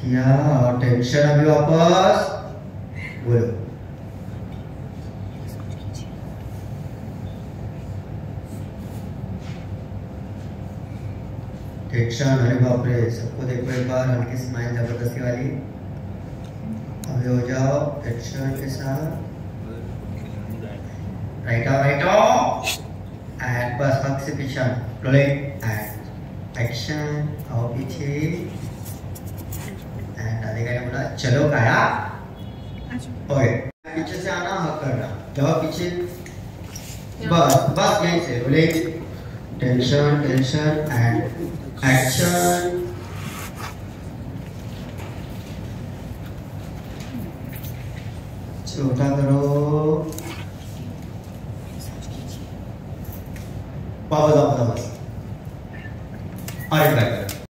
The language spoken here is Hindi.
किया, और टेंशन अभी वापस। बोलो। टेंशन अरे बाप रे, सबको देखो एक बार, हल्की स्माइल ज़बरदस्ती वाली। अभी हो जाओ टेंशन के साथ। राइट आओ राइट आओ एंड बस हक से पीछे रोलिंग एंड एक्शन आओ पीछे। चलो काया ओके। पीछे से आना हक करना। जाओ पीछे। बस बस यहीं से। Rolling tension tension and action छोटा करो। वापस वापस वापस और एक